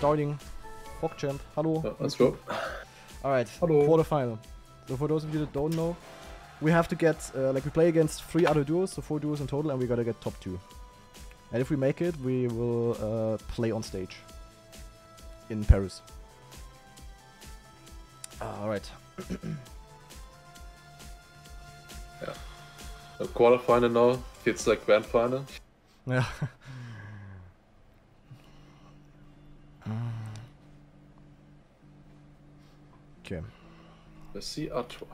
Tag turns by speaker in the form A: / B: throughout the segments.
A: starting. Champ. hello.
B: Uh, let's go.
A: Alright,
B: hello.
A: quarterfinal. So for those of you that don't know, we have to get, uh, like we play against three other duos, so four duos in total, and we gotta get top two. And if we make it, we will uh, play on stage in Paris. Alright.
B: yeah. The quarterfinal now feels like grand final.
A: Yeah. Okay.
B: Let's see Artois.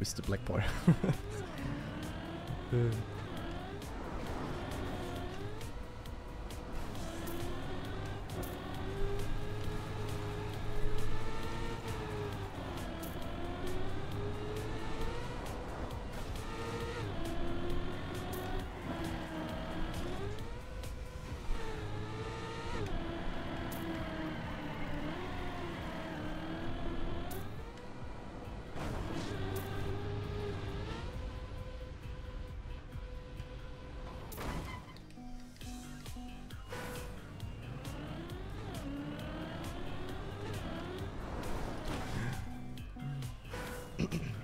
A: Mr. Black hmm. Boy.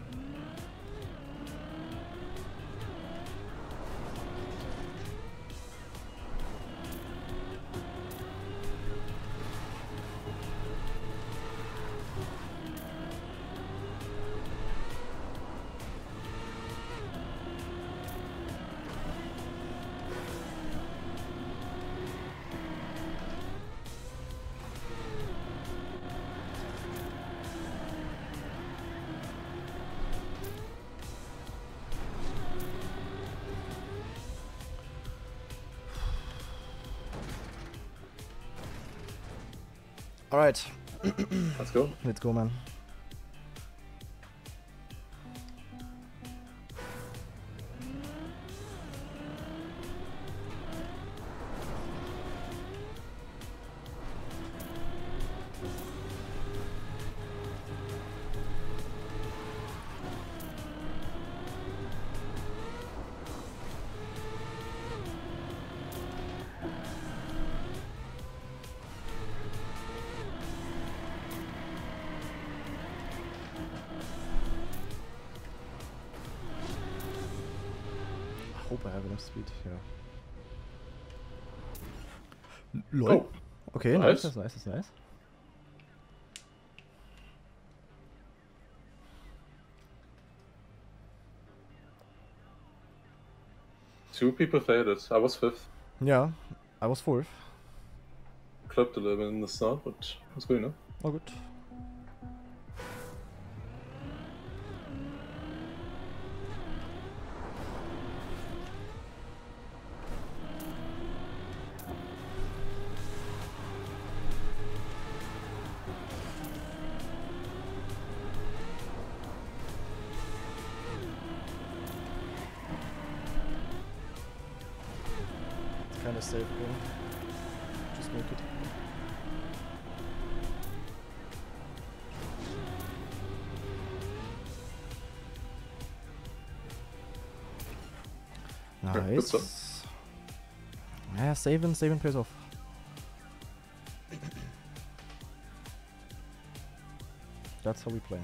A: All right.
B: Let's go.
A: Let's go, man. Hope I have enough speed here. Lol. Oh. Okay, nice. nice, that's nice, that's nice.
B: Two people failed it. I was fifth.
A: Yeah, I was fourth.
B: Clipped a little bit in the start, but it's good enough.
A: Oh, good. Saving, saving pays off. That's how we play.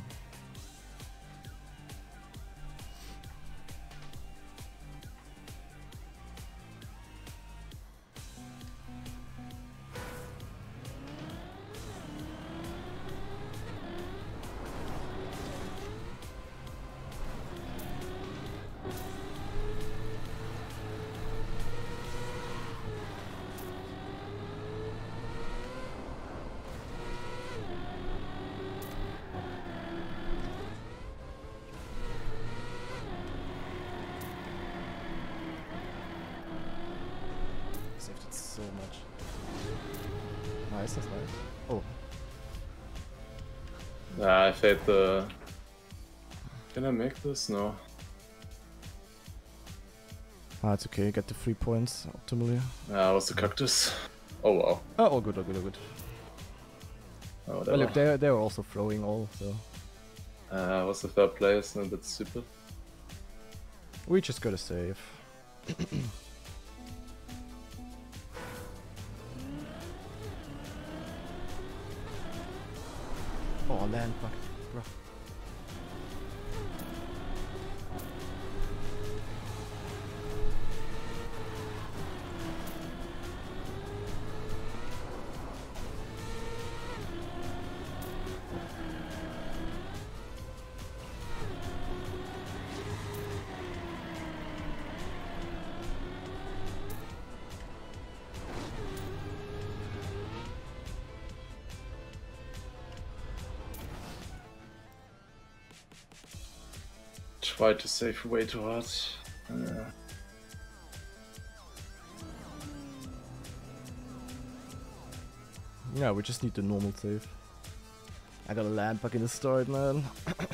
A: Much. Nice, that's nice. Oh.
B: Nah, I failed the... Can I make this? No.
A: Ah, it's okay, You get the three points optimally.
B: Yeah, was the cactus. Oh wow.
A: Oh, all good, all good, all good.
B: Oh,
A: Well, look, they're, they're also throwing all, so
B: Uh, was the third place and a bit stupid.
A: we just gotta save. land fuck.
B: Tried to save way too hard. Uh,
A: Yeah, we just need the normal save. I got a land back in the start, man.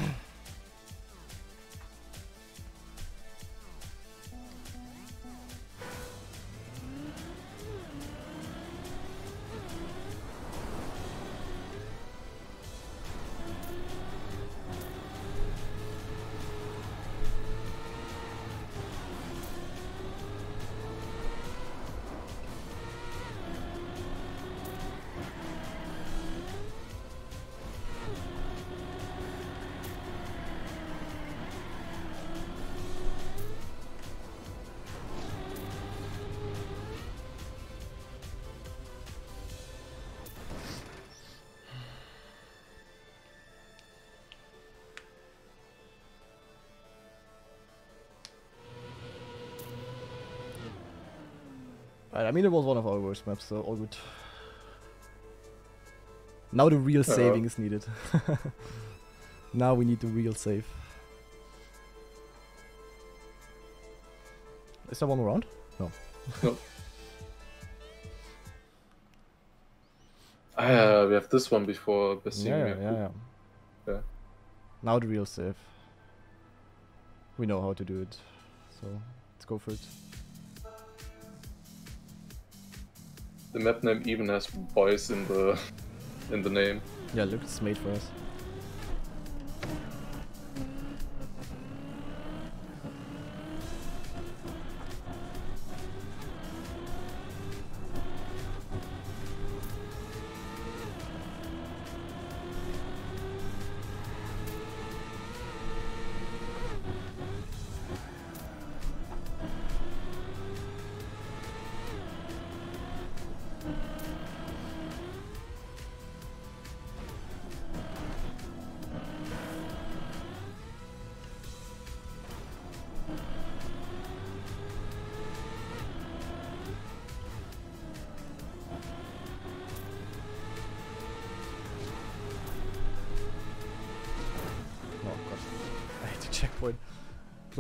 A: I mean, it was one of our worst maps, so all good. Now the real
B: Uh.
A: saving is needed. now we need the real save. Is there one more round?
B: uh, we have this one before
A: yeah, yeah, yeah. Yeah. Now the real save. We know how to do it, so let's go for it.
B: The map name even has boys in the in the name.
A: Yeah, look, it's made for us.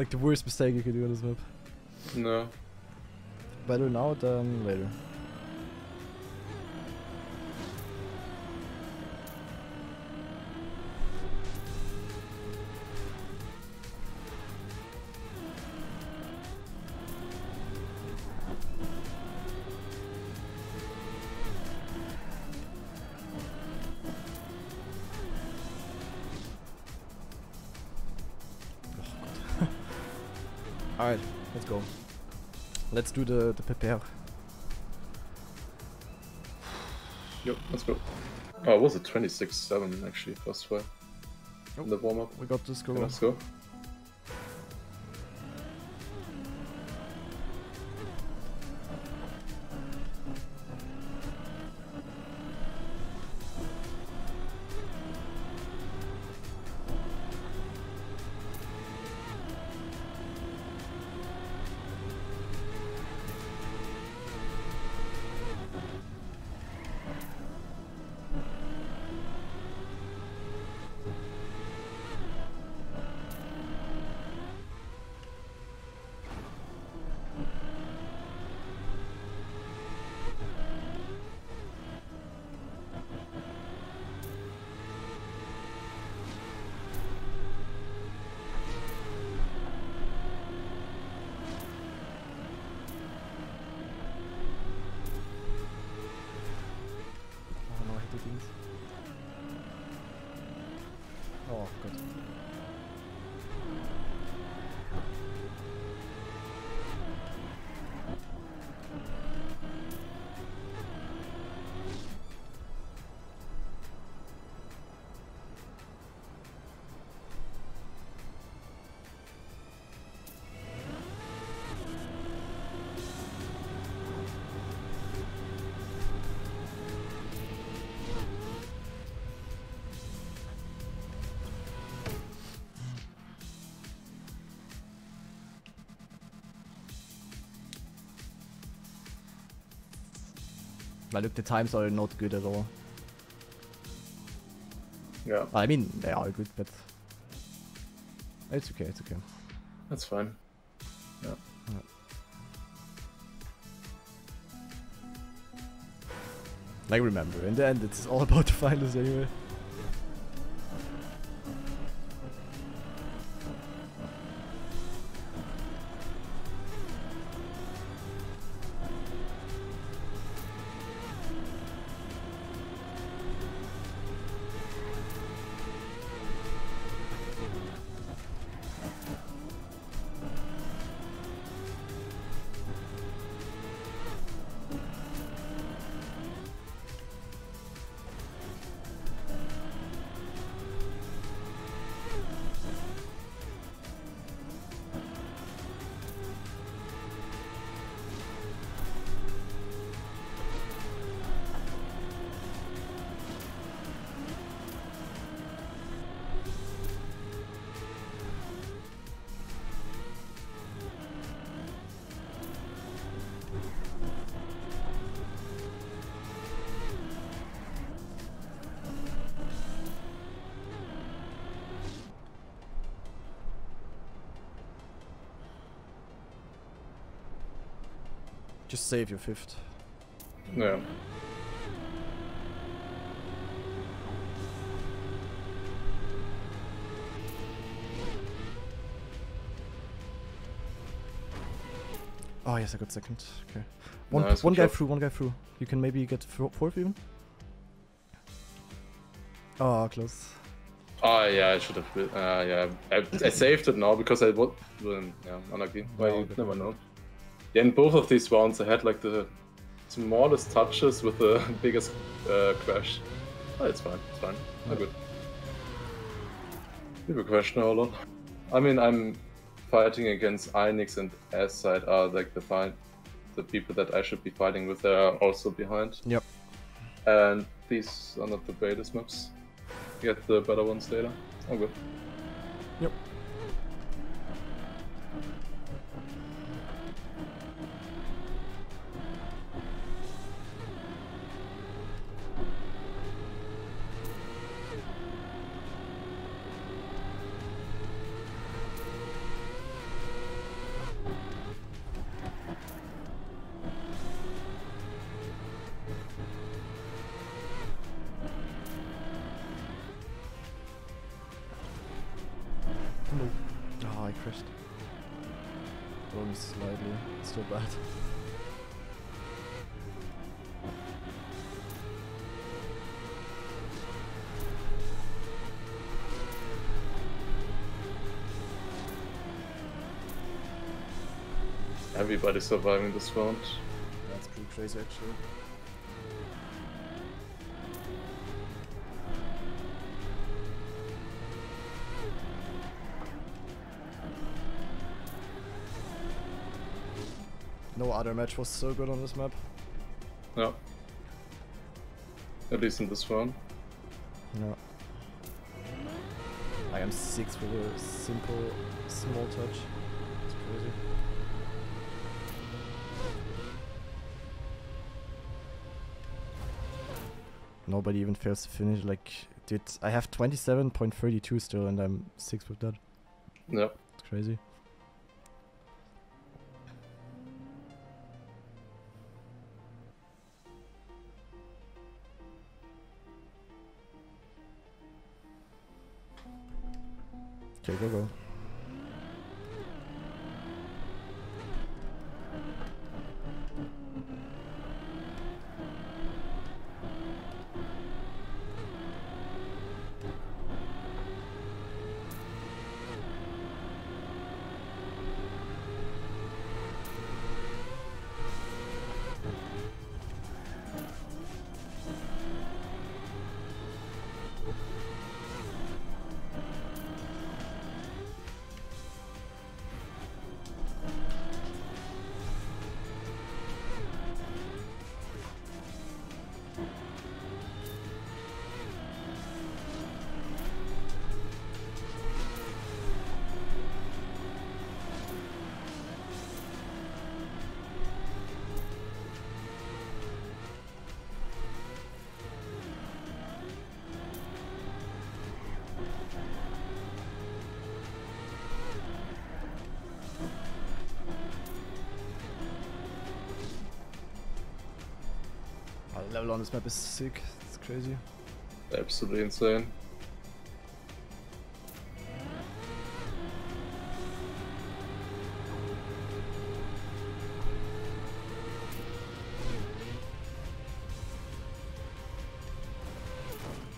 A: Like the worst mistake you could do on this map.
B: No.
A: Better now than um, later. Alright, let's go. Let's do the, the prepare.
B: Yep, let's go. Oh, it was a 26-7 actually, first.
A: Oh.
B: In the warm-up.
A: We got this go.
B: Okay, let's go.
A: Oh, Gott. But look, the times are not good at all.
B: Yeah,
A: I mean, they are good, but it's okay. It's okay.
B: that's fine. Yeah.
A: Like remember, in the end, it's all about the finals anyway. Just save your fifth.
B: Yeah.
A: Oh yes, I got second. Okay. One,
B: Nice,
A: one guy through, one guy through. You can maybe get fourth even. Oh, close.
B: Ah, yeah, I should have. Uh, yeah, I, I saved it now because I would. Um, yeah, unlucky. Well,
A: Oh,
B: you never know. Yeah, in both of these rounds, I had like the smallest touches with the biggest uh, crash. Oh, it's fine. It's fine. I'm good. People crash now a lot. I mean, I'm fighting against Inix and S side are like the fight, the people that I should be fighting with. They are also behind.
A: Yep.
B: And these are not the greatest maps. Get the better ones later. I'm good.
A: Yep.
B: Everybody's surviving this round.
A: That's pretty crazy actually. No other match was so good on this map.
B: Yeah. At least in this round.
A: No. I am six with a simple small touch. It's crazy. Nobody even fails to finish. Like, dude, I have 27.32 still, and I'm six with that.
B: Yeah.
A: It's crazy. Okay, go go. Level on this map is sick. It's crazy.
B: Absolutely insane.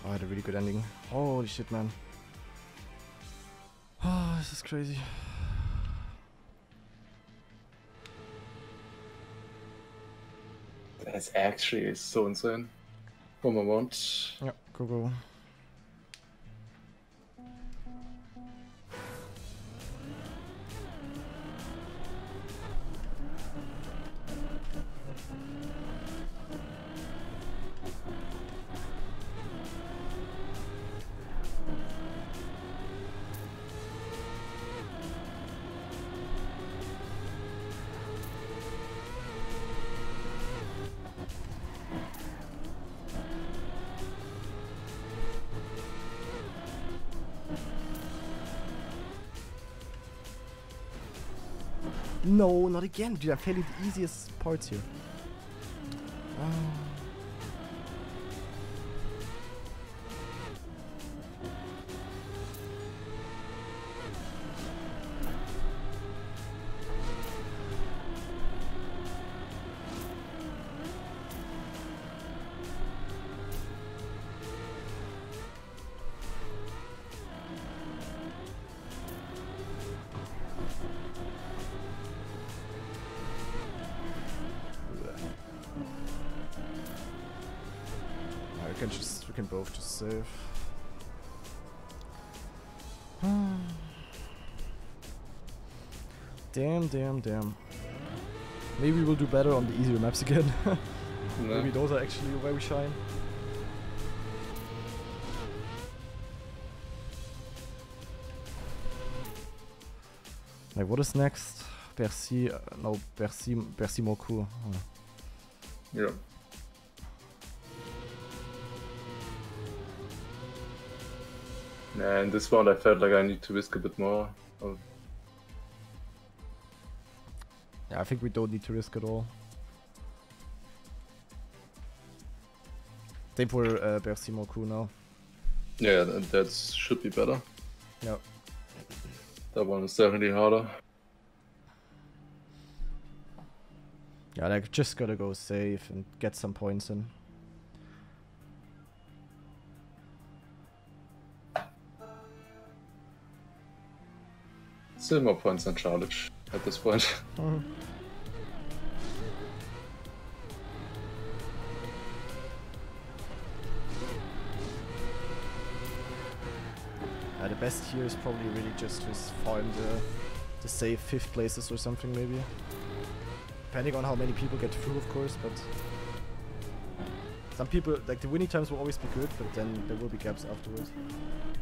A: Oh, I had a really good ending. Holy shit, man. Oh, this is crazy.
B: That's actually so insane. One moment.
A: Yeah, go go. Again. Dude, I'm failing the easiest parts here. Can just we can both just save. damn, damn, damn. Maybe we'll do better on the easier maps again.
B: No.
A: Maybe those are actually where we shine. Like, what is next? Percy, uh, no, Percy, Bercy Moku. Oh.
B: Yeah. Yeah, in this round I felt like I need to risk a bit more.
A: Yeah, I think we don't need to risk at all. Same for uh, Bercy Moku now.
B: Yeah, that, that should be better.
A: Yeah.
B: That one is definitely harder.
A: Yeah, like, just gotta go safe and get some points in.
B: Still more points than Charlotte at this point. Mm-hmm.
A: Yeah, the best here is probably really just to s- farm the, the safe fifth places or something maybe. Depending on how many people get through of course, but some people, like the winning times will always be good, but then there will be gaps afterwards,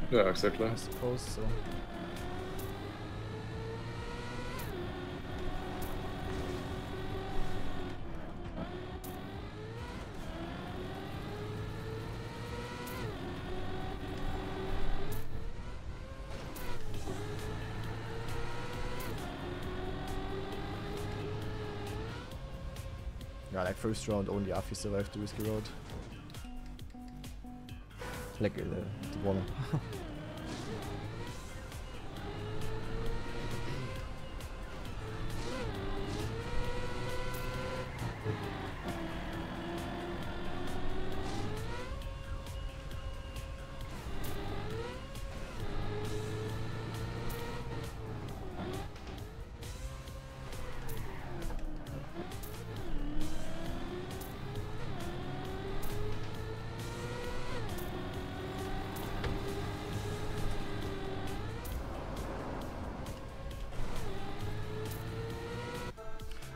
B: yeah, exactly.
A: I suppose, so. First round only Affi survived the risky road. Like uh, the, the one.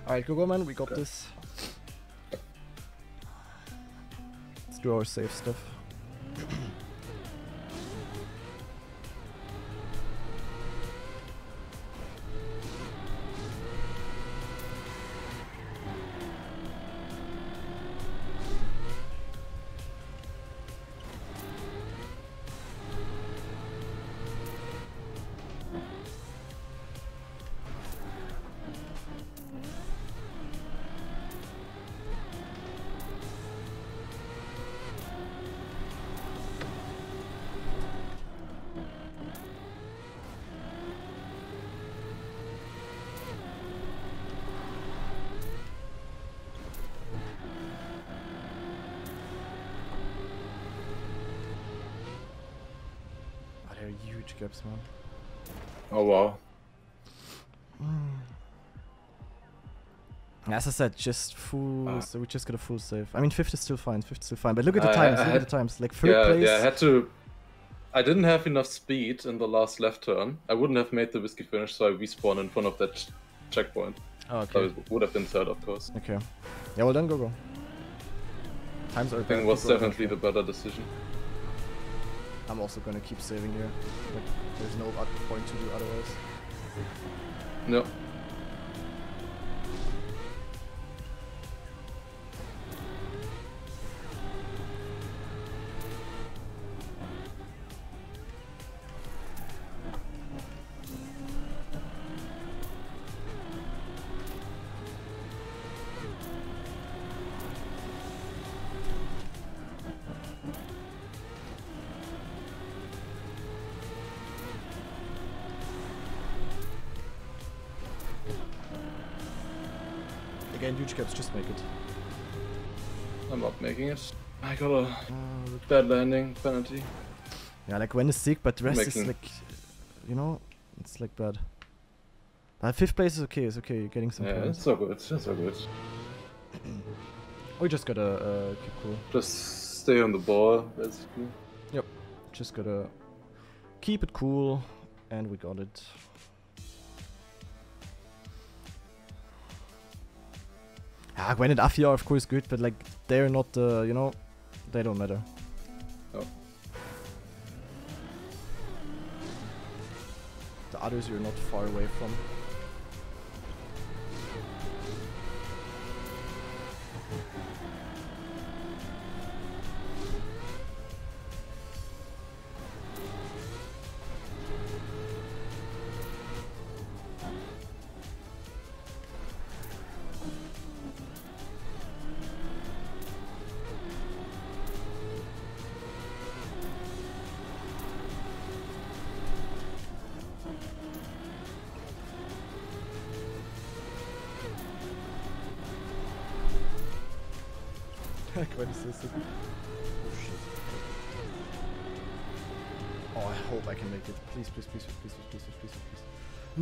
A: Alright, go go man, we got this. Let's do our safe stuff. Gaps, man.
B: Oh wow.
A: As I said, just full.
B: Ah.
A: so we just got a full save. I mean, fifth is still fine. Fifth is still fine. But look at the
B: I-
A: times.
B: I
A: look at the times. Like third
B: Yeah,
A: place.
B: yeah, I had to. I didn't have enough speed in the last left turn. I wouldn't have made the whiskey finish, so I respawned in front of that ch- checkpoint.
A: oh,
B: So
A: okay.
B: it would have been third, of course.
A: Okay. Yeah, well then, go go. Times are
B: I think it was definitely the
A: better
B: decision.
A: I'm also gonna keep saving here. Like, there's no point to do otherwise.
B: No.
A: Again. Just make it.
B: I'm not making it. I got a bad landing penalty.
A: yeah, like when is sick, but the rest is like, you know, it's like bad. But fifth place is okay. It's okay. You're getting some
B: Yeah,
A: points.
B: it's so good. It's so good.
A: We just gotta uh, keep cool.
B: Just stay on the ball, basically.
A: Yep, just gotta keep it cool, and we got it. Ah, Gwen and Afia are of course good, but like they're not, uh, you know, they don't matter.
B: No.
A: The others you're not far away from.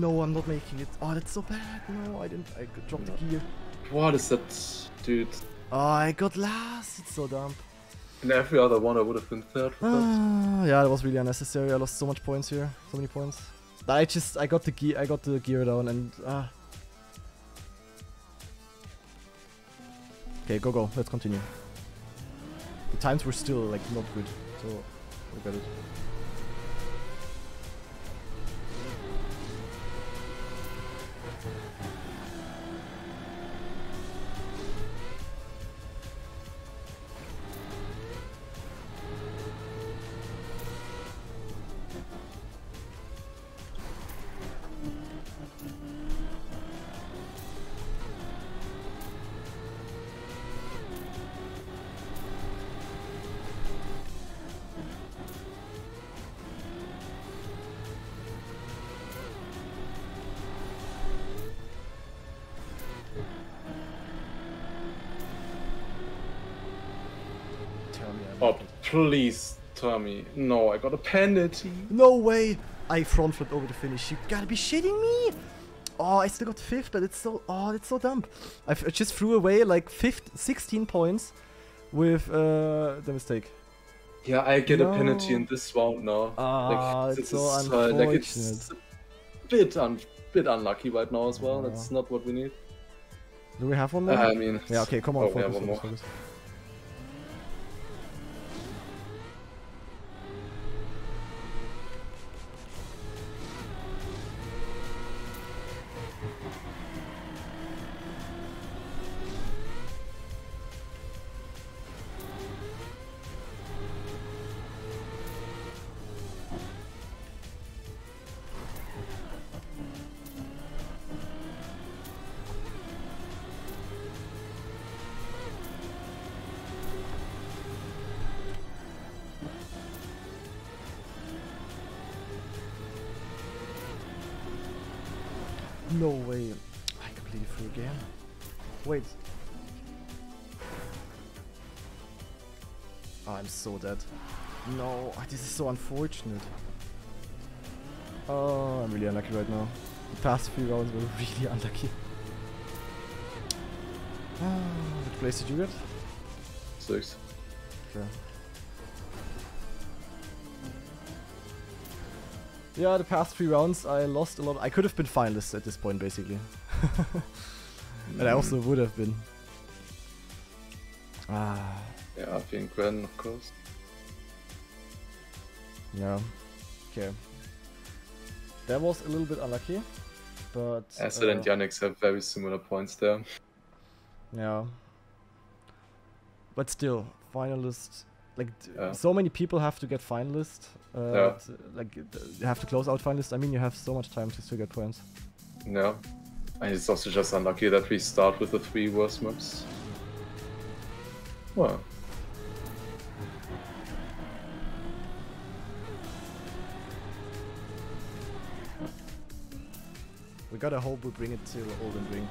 A: No, I'm not making it. Oh, that's so bad. No, I didn't. I dropped the gear.
B: What is that, dude?
A: Oh, I got last. It's so dumb.
B: In every other one, I would have been third.
A: Ah, yeah, that was really unnecessary. I lost so much points here. So many points. I just, I got the gear, I got the gear down, and ah. Okay, go go. Let's continue. The times were still like not good, so we got it.
B: Please, Tommy. No, I got a penalty.
A: No way! I front flipped over the finish. You gotta be shitting me! Oh, I still got fifth, but it's so oh, it's so dumb. I f- just threw away like 15, 16 points with uh, the mistake.
B: Yeah, I get a penalty in this round now.
A: Ah, it's
B: this
A: so
B: is, uh, like it's a bit un bit unlucky right now as well. That's not what we need.
A: Do we have one more?
B: I mean,
A: yeah, okay, come on,
B: oh,
A: focus, focus,
B: more.
A: focus. No way. I completely threw again. Wait. Oh, I'm so dead. No, ah, this is so unfortunate. Oh, I'm really unlucky right now. The past few rounds were really unlucky. Which place did you get?
B: Six.
A: Okay. Yeah, the past three rounds I lost a lot. I could have been finalist at this point, basically. and I also would have been. Ah,
B: Yeah, I think Gwen, of course.
A: yeah. Okay. That was a little bit unlucky, but.
B: Acid and
A: uh,
B: have very similar points there.
A: Yeah. But still, finalist. Like,
B: Yeah.
A: so many people have to get finalist. Uh,
B: Yeah.
A: Like, you have to close out finalist. I mean, you have so much time to still get points.
B: Yeah. And it's also just unlucky that we start with the three worst maps. Well,
A: We gotta hope we bring it to Olden Ring.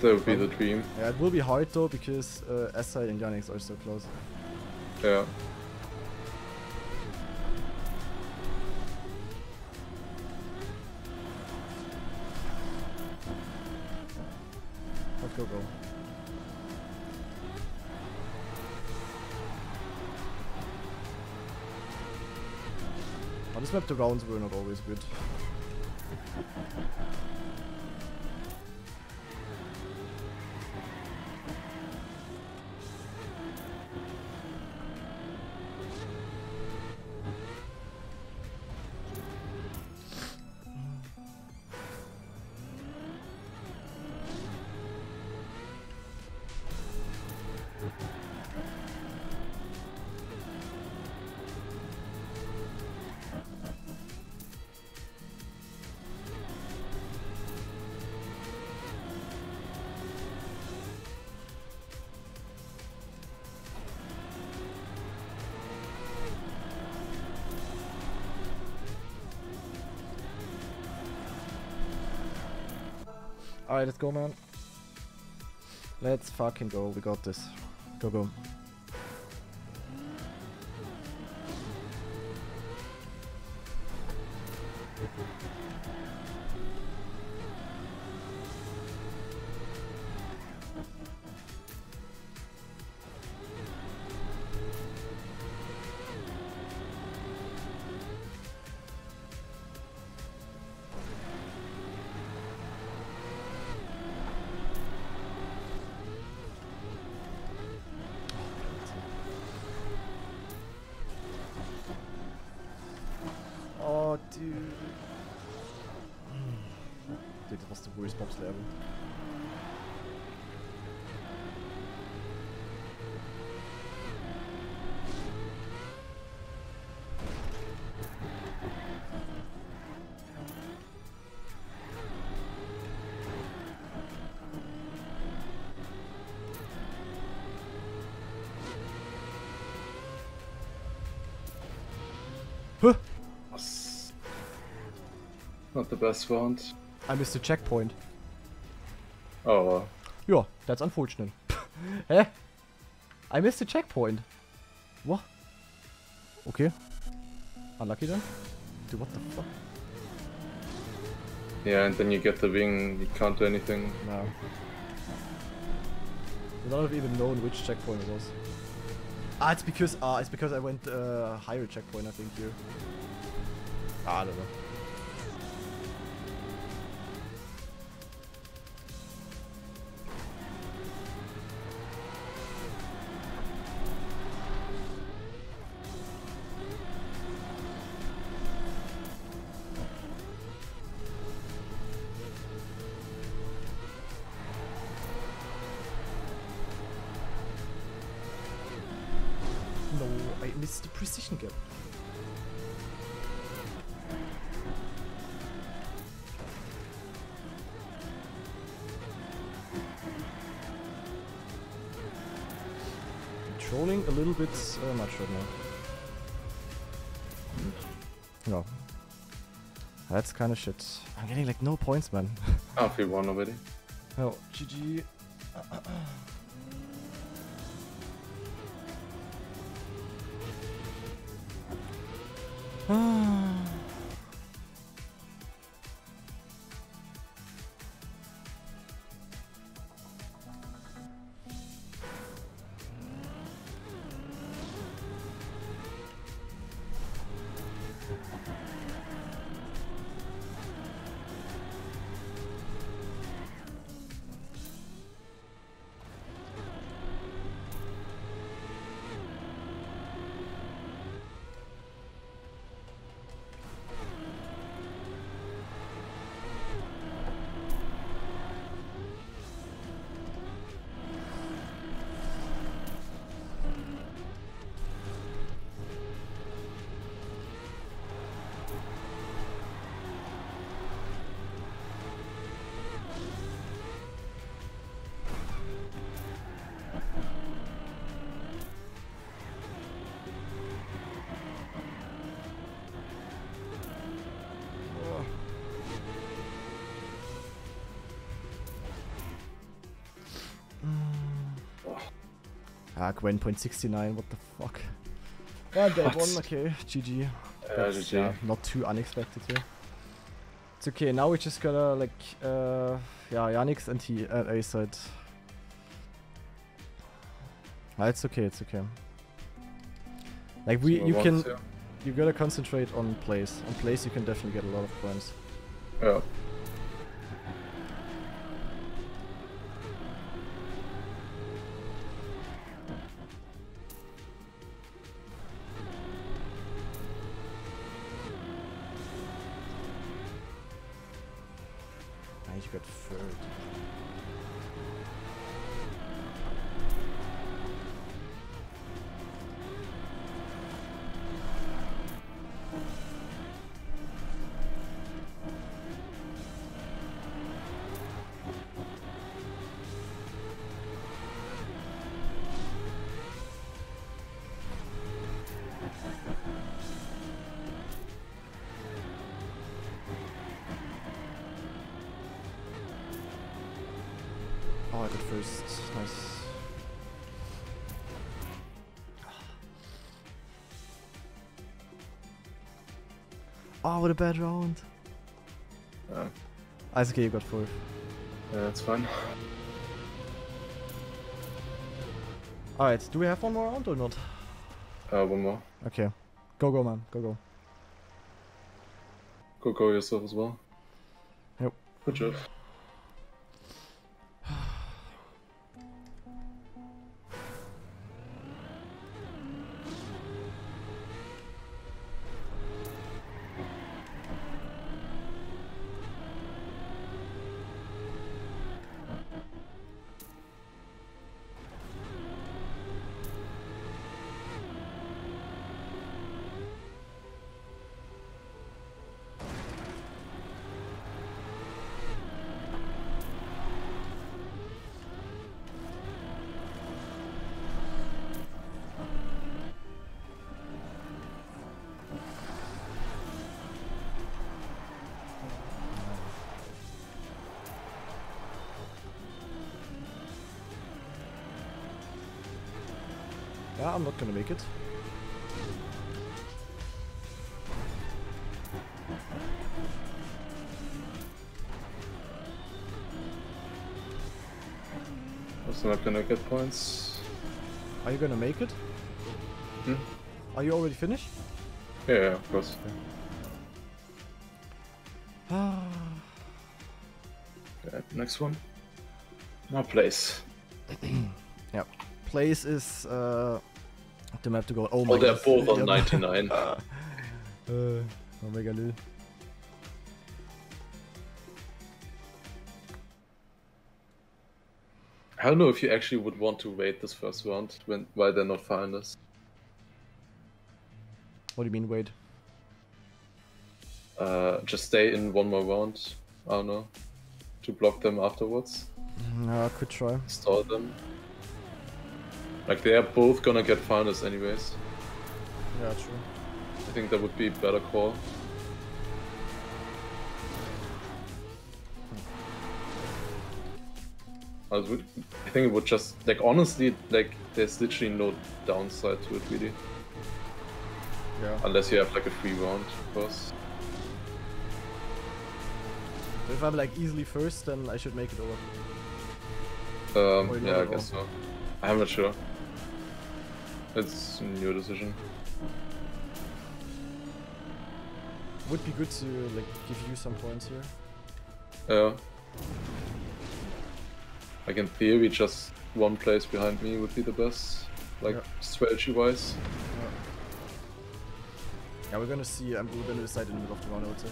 B: that would be the dream.
A: Yeah, it will be hard though because uh, S-Side and Yannick are so close.
B: Yeah.
A: The rounds were not always good. Alright, let's go, man. Let's fucking go. We got this. Go, go.
B: Round.
A: I missed a checkpoint.
B: Oh,
A: Yeah, that's unfortunate. Hä? I missed a checkpoint. What? Okay. Unlucky then? Dude, what the fuck?
B: yeah, and then you get the wing, you can't do anything.
A: No. I don't have even known which checkpoint it was. Ah, it's because ah, it's because I went uh, higher checkpoint. I think here. Ah, I don't know. that's kind of shit. I'm getting like no points, man.
B: oh, feel one, already.
A: No, GG. Uh, uh. Ah, Gwen point 69, what the fuck. Yeah,
B: What?
A: one, okay, GG.
B: Yeah,
A: That's,
B: GG.
A: yeah, not too unexpected here. It's okay, now we just gotta, like, uh, yeah, Yannick's and he at A side. Ah, it's okay, it's okay. Like, we,
B: So
A: you can, you gotta concentrate on plays. On plays, you can definitely get a lot of points.
B: Yeah.
A: Get food. at first. Nice. Oh, what a bad round. Oh. That's okay, you got four.
B: Yeah, that's fun.
A: Alright, do we have one more round or not?
B: Uh, one more.
A: Okay. Go, go, man. Go, go.
B: Go, go yourself as well.
A: Yep.
B: Good job.
A: Yeah, I'm not gonna make it.
B: Also not gonna get points.
A: Are you gonna make it?
B: Hmm?
A: Are you already finished?
B: Yeah, yeah, of course. Okay, next one. Now place.
A: Place is uh the map to go. Oh my
B: Oh, they're
A: god.
B: both on 99.
A: Uh, Omega Lil.
B: I don't know if you actually would want to wait this first round when why they're not us.
A: What do you mean, wait?
B: Uh, just stay in one more round. I don't know. To block them afterwards.
A: No, I could try.
B: Stall them. Like they are both gonna get finals anyways.
A: Yeah, true.
B: I think that would be a better call. I, would, I think it would just like honestly like there's literally no downside to it really
A: Yeah.
B: unless you have like a free round of course.
A: If I'm like easily first, then I should make it over.
B: Um, yeah, I guess so. I'm not sure. It's your decision.
A: would be good to like give you some points here.
B: Yeah. Like in theory, just one place behind me would be the best, like
A: Yeah.
B: strategy wise.
A: Yeah, yeah. we're gonna see. Um, we're gonna decide in the middle of the round, I would say.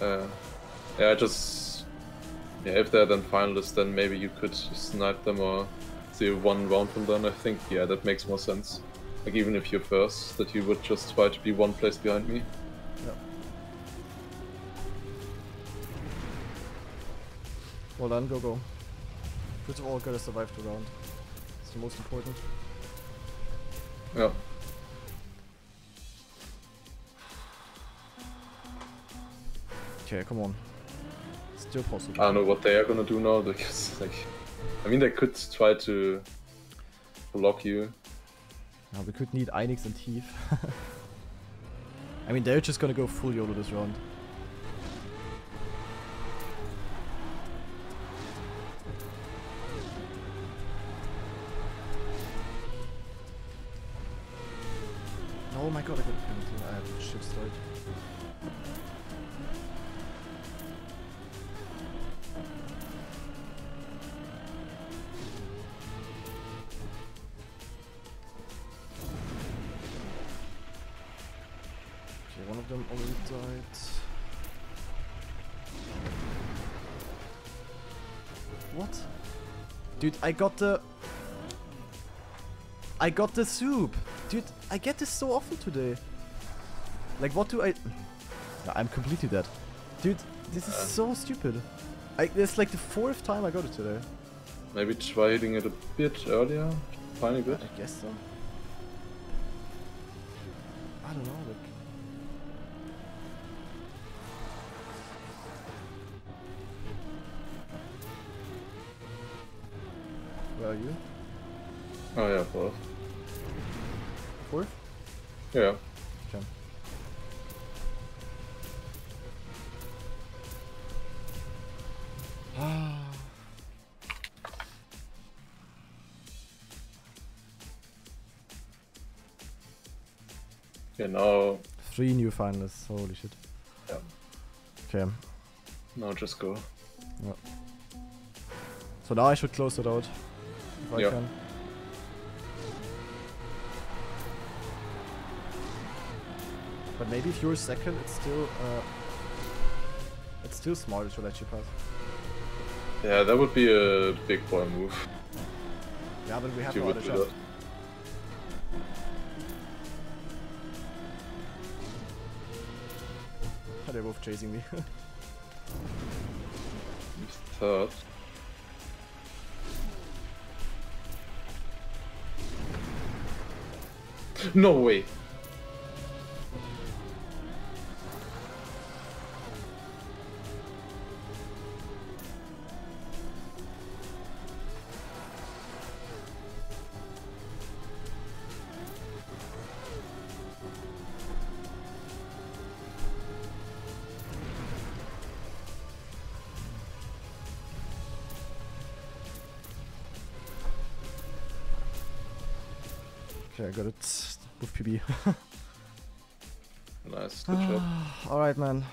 B: Uh, yeah, I just yeah, if they're then finalists, then maybe you could snipe them or see one round from then, I think yeah, that makes more sense. Like even if you're first, that you would just try to be one place behind me.
A: Yeah. Well done, go go. First of all, gotta survive the round. It's the most important.
B: Yeah.
A: Okay, come on. Still possible.
B: I don't know what they are gonna do now because like, I mean they could try to block you.
A: We could need Einix and Thief. I mean, they're just gonna go full YOLO this round. Oh my god, I got a penalty. I have shift start. Dude, I got the... I got the soup! Dude, I get this so often today. Like, what do I... I'm completely dead. Dude, this is
B: Uh.
A: so stupid. I, it's like the fourth time I got it today.
B: Maybe try hitting it a bit earlier, tiny bit.
A: I guess so. I don't know,
B: Oh yeah, both.
A: Fourth?
B: Yeah.
A: Okay.
B: Okay, now
A: Three new finalists, holy shit.
B: Yeah.
A: Okay,
B: now just go. Yeah.
A: So now I should close it out. If I
B: Yeah.
A: can. But maybe if you're second, it's still uh, it's still smarter to let you pass.
B: Yeah, that would be a big boy move.
A: Yeah, but we have
B: you
A: no other. They're both chasing me.
B: Third. No way.
A: Okay, I got it with PB.
B: Nice, good job.
A: Alright, man.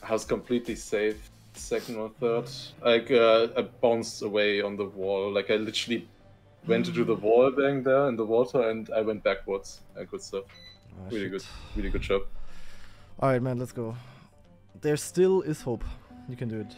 B: I was completely safe. Second or third. Like, uh, I bounced away on the wall. Like, I literally went into the wall bang there in the water and I went backwards. Yeah, good stuff.
A: Ah,
B: Really
A: shit.
B: good. Really good job.
A: Alright, man, let's go. There still is hope. You can do it.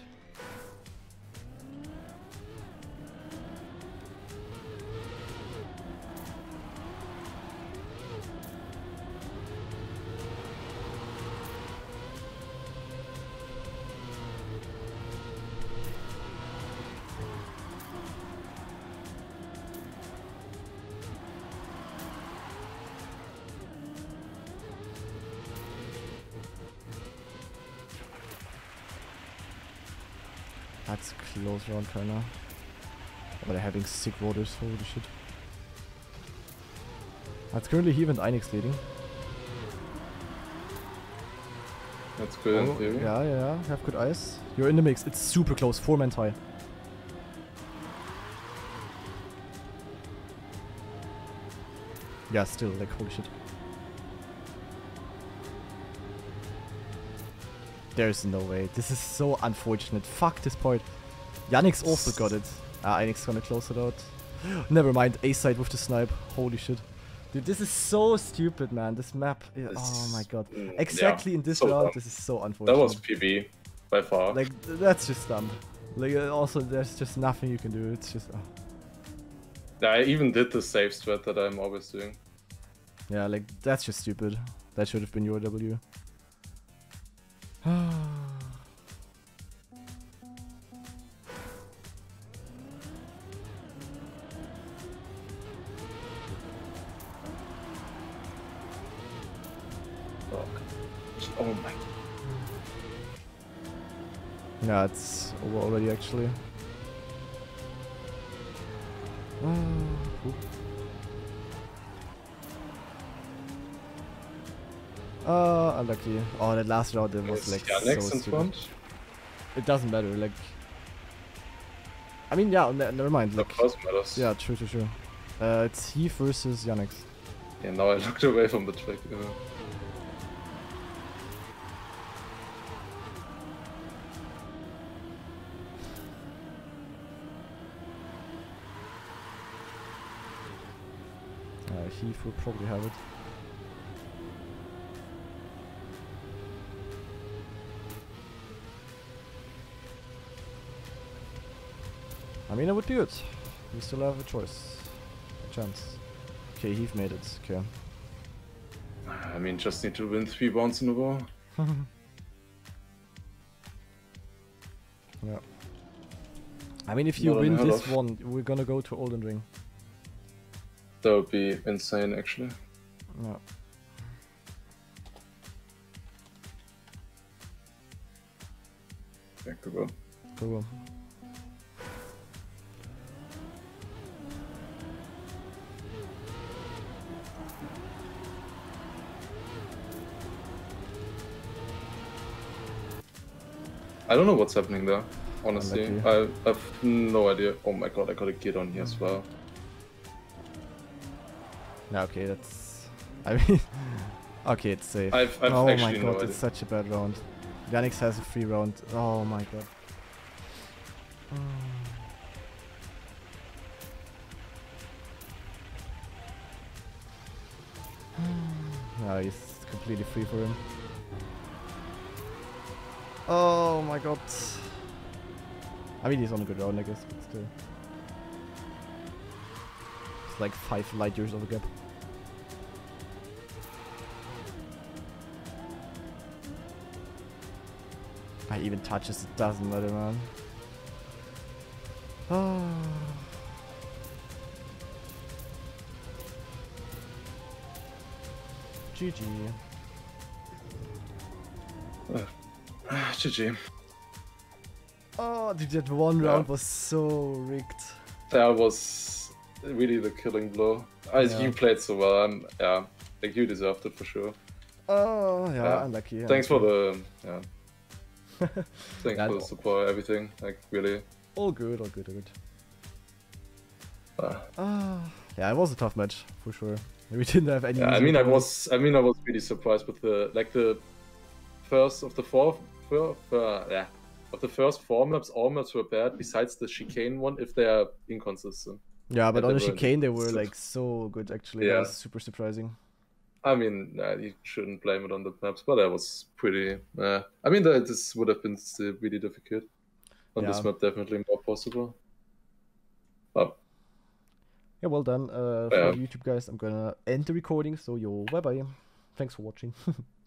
A: That's close round kinda. But they're having sick waters, holy shit. That's currently Heave and Einix leading.
B: That's good in
A: Oh,
B: theory.
A: yeah, yeah, yeah. Have good eyes. You're in the mix. It's super close. Four man tie. Yeah, still, like, holy shit. There's no way. This is so unfortunate. Fuck this part. Yannick's also got it. Ah, Yannick's gonna close it out. Never mind. A side with the snipe. Holy shit. Dude, this is so stupid, man. This map. i- Oh my god.
B: Mm,
A: Exactly
B: yeah,
A: in this
B: so
A: round,
B: dumb.
A: this is so unfortunate.
B: That was PB by far.
A: Like, that's just dumb. Like, uh, also, there's just nothing you can do. It's just. Oh.
B: Yeah, I even did the save strat that I'm always doing.
A: Yeah, like, that's just stupid. That should have been your W. yeah, it's over already, actually. Uh, unlucky. Oh, that last round it was like
B: Yannick's
A: so
B: in
A: stupid.
B: front?
A: It doesn't matter. Like, I mean, yeah. Ne never mind. Like, yeah, true, true, true. Uh, it's he versus Yannick.
B: Yeah, now I looked away from the track. Uh,
A: Uh, he will probably have it. I mean, I would do it. We still have a choice, a chance. Okay, Heath made it. Okay.
B: I mean, just need to win three rounds in a row.
A: yeah. I mean, if you
B: Not
A: win this one, we're gonna go to Elden Ring.
B: That would be insane, actually.
A: Yeah.
B: Back to go.
A: Cool.
B: I don't know what's happening there. Honestly,
A: Unlucky.
B: I have no idea. Oh my god, I got a kid on here as well.
A: Yeah, okay, that's. I mean. okay, it's safe.
B: I've, I've
A: oh my god,
B: no
A: it's such a bad round. Yannick has a free round. Oh my god. Yeah, he's completely free for him. Oh my god. I mean, he's on a good round, I guess, but still. Like five light years of a gap. I even touches, it doesn't matter, man. Oh. GG.
B: GG.
A: Oh, dude, that one
B: Yeah.
A: round was so rigged.
B: That was really the killing blow. As
A: Yeah.
B: you played so well, I'm, yeah, like you deserved it for sure.
A: Oh, yeah,
B: Yeah.
A: unlucky.
B: Thanks for the, yeah. Thanks
A: Yeah,
B: for the support, everything. Like really.
A: All good, all good, all good.
B: Uh,
A: Ah, yeah, it was a tough match, for sure. We didn't have any.
B: yeah, I
A: easy
B: mean, I was, I mean, I was really surprised with the like the first of the four, four, uh, yeah, of the first four maps. All maps were bad, besides the chicane one, if they are inconsistent.
A: Yeah, but
B: Yeah,
A: on the
B: they were
A: chicane, they were like so good, actually. That
B: Yeah.
A: was super surprising.
B: I mean, nah, you shouldn't blame it on the maps, but that was pretty. Uh, I mean, that this would have been still really difficult. On this map, definitely more possible. But
A: Yeah, well done. Uh, for
B: Yeah.
A: YouTube guys, I'm gonna end the recording, so yo, bye bye. Thanks for watching.